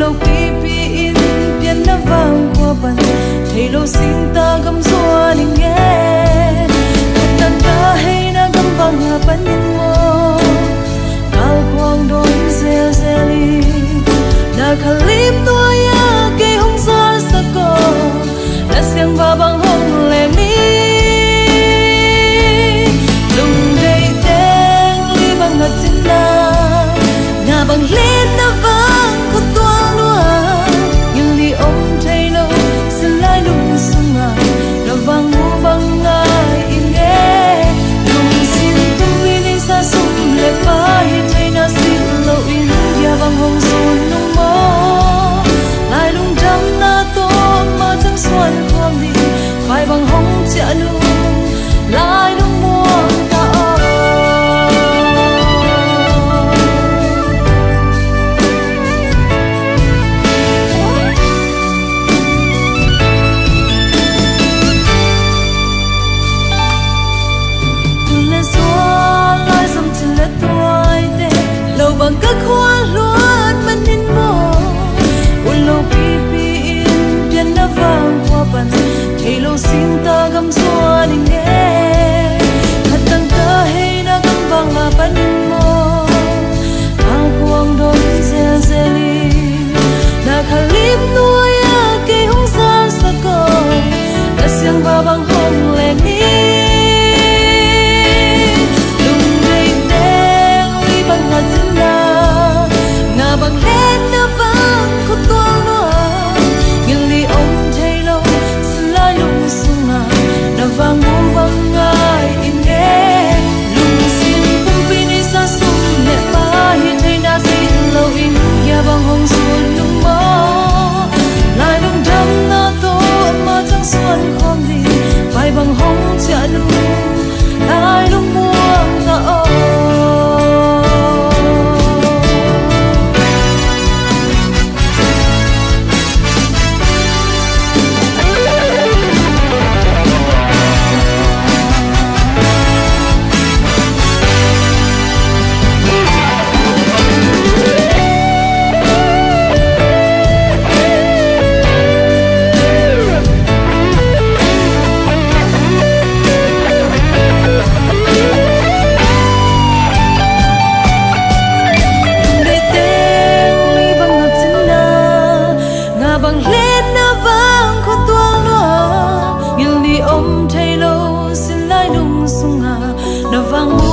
lo pipi in pian na vang qua ban thầy lo xin cinta gam suaning e hatang kahe na gam bang là panin 방울